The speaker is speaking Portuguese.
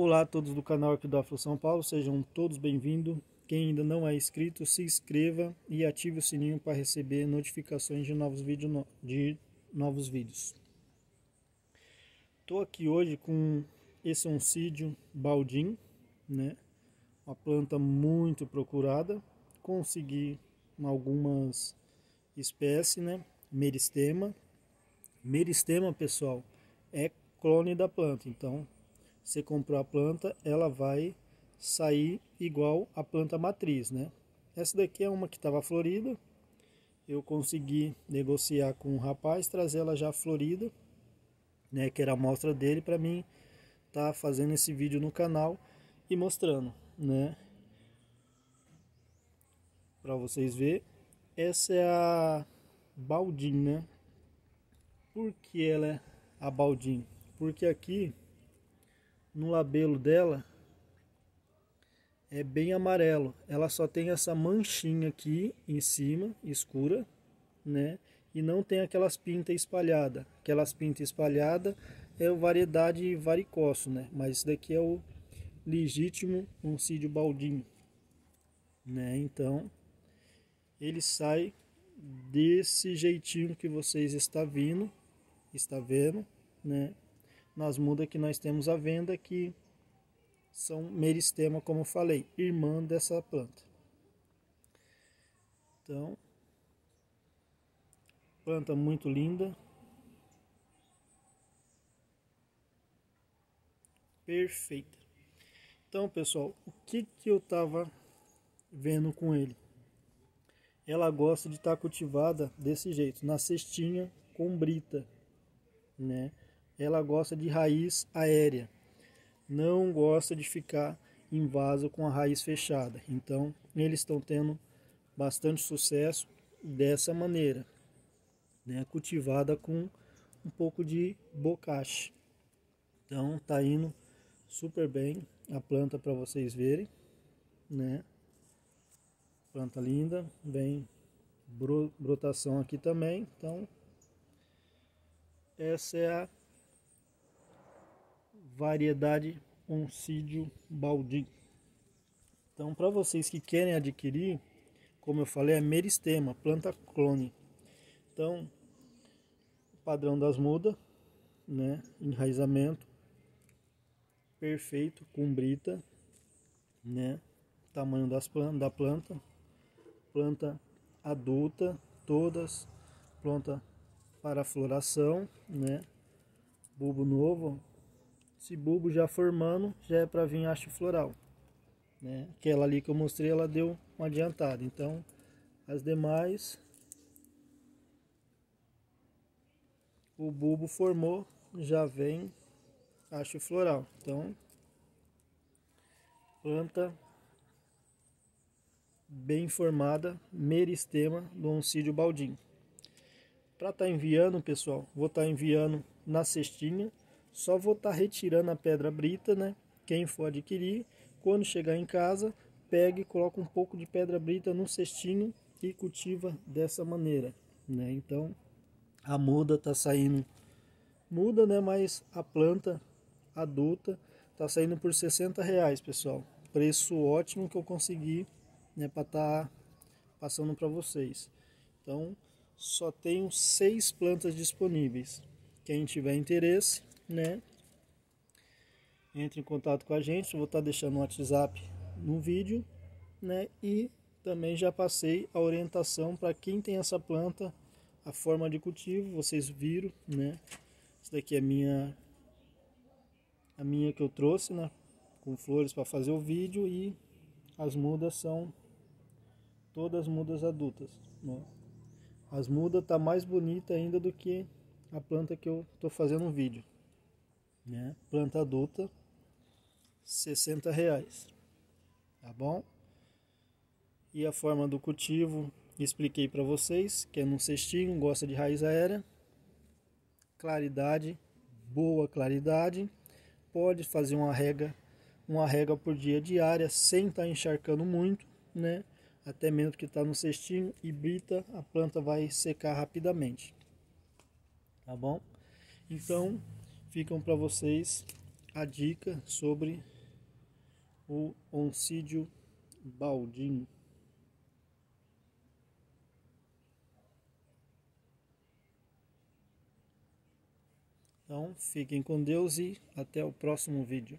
Olá a todos do canal Arquidófilo São Paulo, sejam todos bem-vindos. Quem ainda não é inscrito, se inscreva e ative o sininho para receber notificações de novos vídeos. De novos vídeos. Estou aqui hoje com esse oncídio baldim, né? Uma planta muito procurada. Consegui algumas espécies, né? Meristema. Meristema, pessoal, é clone da planta. Então, você comprou a planta, ela vai sair igual a planta matriz, né? Essa daqui é uma que estava florida. Eu consegui negociar com o rapaz, trazer ela já florida, né? Que era a amostra dele para mim tá fazendo esse vídeo no canal e mostrando, né? Para vocês ver, essa é a Baldim, né? Por que ela é a Baldim? Porque aqui no labelo dela é bem amarelo. Ela só tem essa manchinha aqui em cima, escura, né? E não tem aquelas pintas espalhadas. Aquelas pintas espalhadas é a variedade varicoso, né? Mas isso daqui é o legítimo oncídio baldinho, né? Então, ele sai desse jeitinho que vocês está vindo, está vendo, né? Nas mudas que nós temos à venda que são meristema, como eu falei, irmã dessa planta. Então, planta muito linda. Perfeita. Então, pessoal, o que que eu tava vendo com ele? Ela gosta de estar tá cultivada desse jeito, na cestinha com brita, né? Ela gosta de raiz aérea, não gosta de ficar em vaso com a raiz fechada. Então, eles estão tendo bastante sucesso dessa maneira, né? cultivada com um pouco de bocache. Então, tá indo super bem a planta para vocês verem, né? Planta linda, bem brotação aqui também. Então, essa é a variedade Oncídio baldi. Então, para vocês que querem adquirir, como eu falei, é meristema, planta clone. Então, padrão das mudas, né, enraizamento perfeito com brita, né, tamanho das plantas, da planta, planta adulta, todas pronta para floração, né, bulbo novo, esse bulbo já formando, já é para vir haste floral. Né? Aquela ali que eu mostrei, ela deu uma adiantada. Então, as demais, o bulbo formou, já vem haste floral. Então, planta bem formada, meristema do oncídio baldim. Para estar tá enviando, pessoal, vou estar tá enviando na cestinha só vou estar tá retirando a pedra brita, né? Quem for adquirir, quando chegar em casa, pega e coloca um pouco de pedra brita no cestinho e cultiva dessa maneira, né? Então, a muda tá saindo muda, né? Mas a planta adulta tá saindo por 60 reais, pessoal. Preço ótimo que eu consegui, né? Para tá passando para vocês. Então, só tenho seis plantas disponíveis. Quem tiver interesse, né? Entre em contato com a gente, vou estar deixando o WhatsApp no vídeo, né? E também já passei a orientação para quem tem essa planta, a forma de cultivo, vocês viram, né? Isso daqui é minha a minha que eu trouxe, né? Com flores para fazer o vídeo e as mudas são todas mudas adultas, né? As mudas tá mais bonita ainda do que a planta que eu tô fazendo o vídeo né? Planta adulta, 60 reais, tá bom? E a forma do cultivo, expliquei para vocês, que é num cestinho, gosta de raiz aérea, claridade, boa claridade, pode fazer uma rega, uma rega por dia diária, sem estar tá encharcando muito, né? Até mesmo que está no cestinho e brita, a planta vai secar rapidamente, tá bom? Então, ficam para vocês a dica sobre o oncídio baldim. Então, fiquem com Deus e até o próximo vídeo.